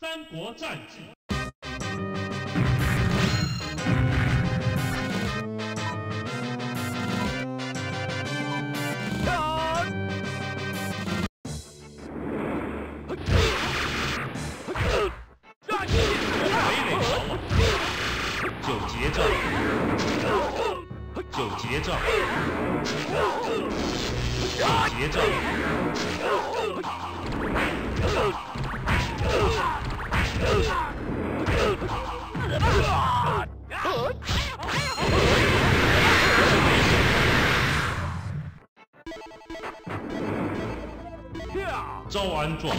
三国战记就结账就结账就结账招安状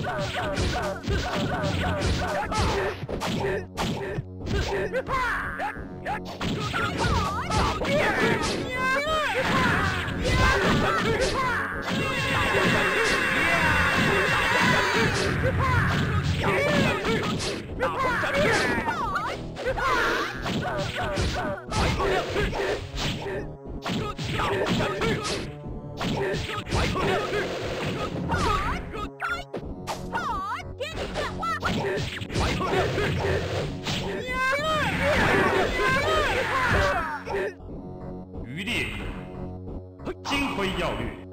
Good fight! 余烈翼，精辉要略。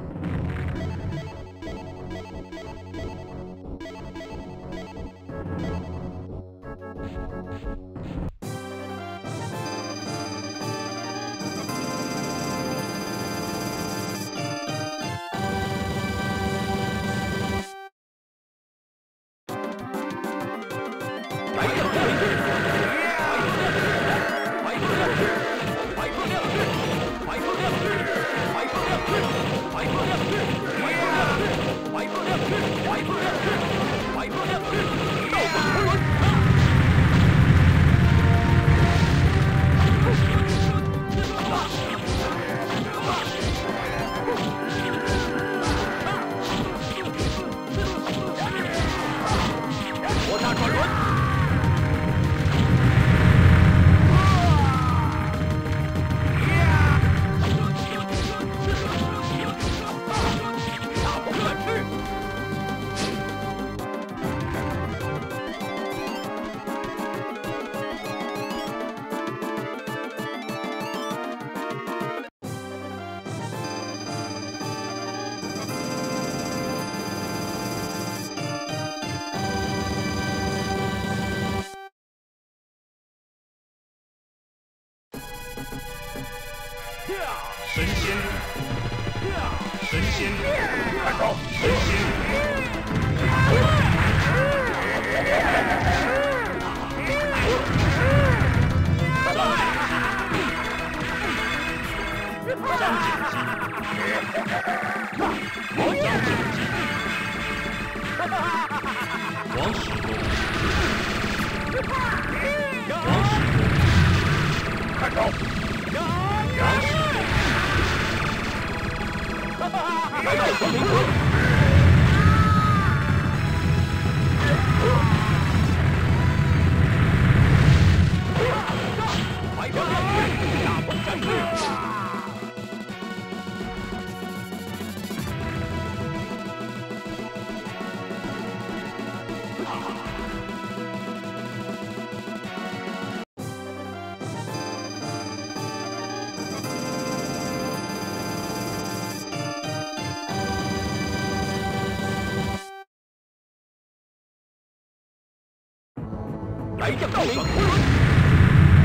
来将倒转昆仑，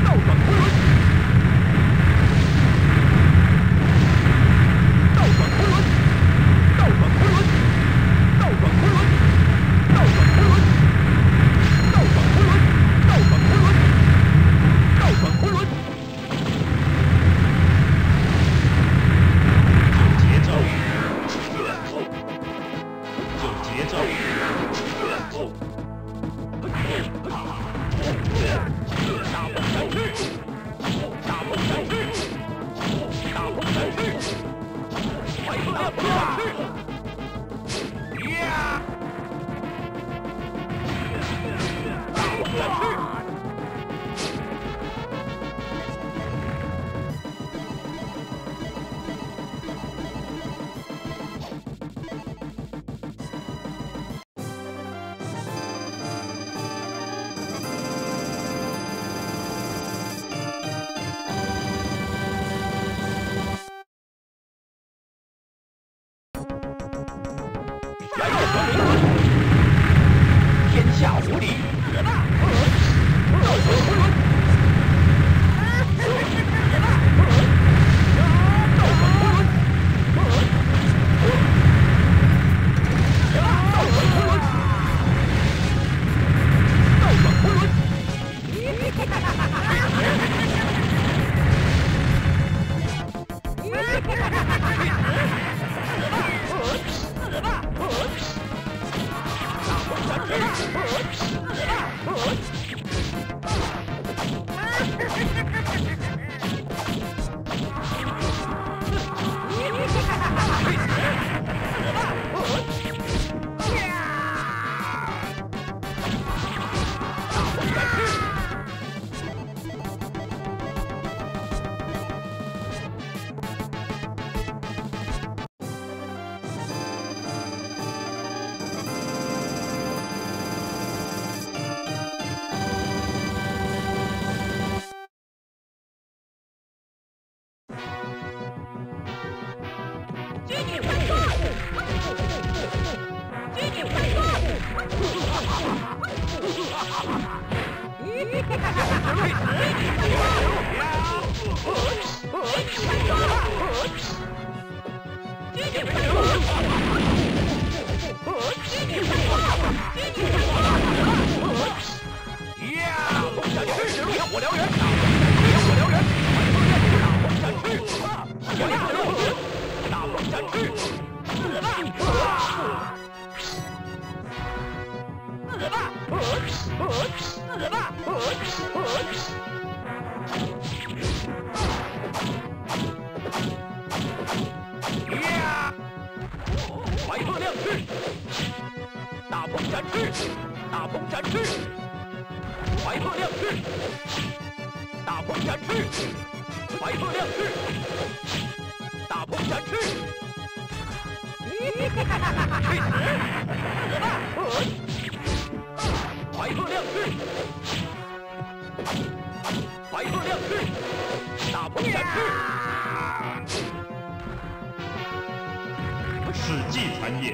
倒转昆仑，倒转昆仑，倒转昆仑，倒转昆仑，倒转昆仑，倒转昆仑，倒转昆仑，倒转昆仑，有节奏，有节奏，Now, 去天下无敌。Oops. 火燎原！翅翅大鹏展翅大鹏展翅白亮翅大鹏展翅。白鹤亮翅，大鹏展翅，白鹤亮翅，白鹤亮翅，大鹏展翅，史记残业，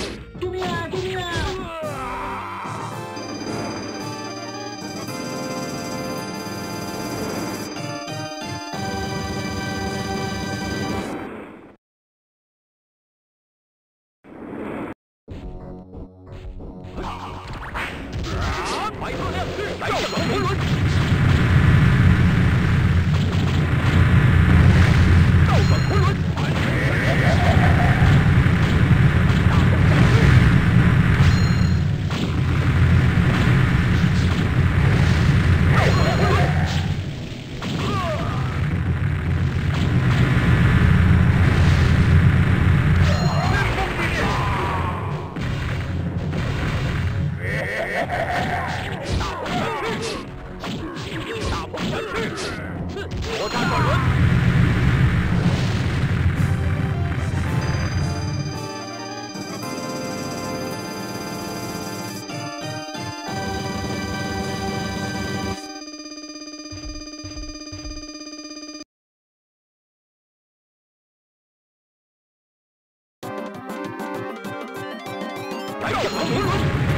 召唤魔龙